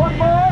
One more.